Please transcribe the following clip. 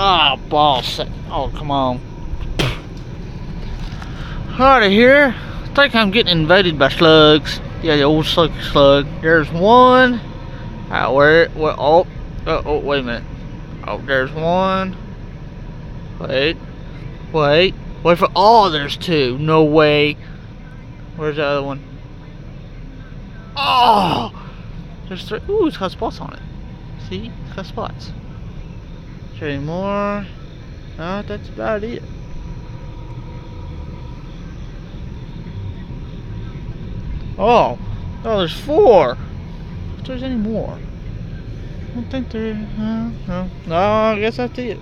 Ah, oh, balls. Oh, come on. Out of here. I think I'm getting invaded by slugs. Yeah, the old slug slug. There's one. Alright, where, where, oh, oh, oh, wait a minute. Oh, there's one. Wait. Wait. Wait for, oh, there's two. No way. Where's the other one? Oh! There's three. Ooh, it's got spots on it. See? It's got spots. Any more? No, that's about it. Oh! Oh, there's four! If there's any more. I don't think there... Uh, no. No, I guess that's it.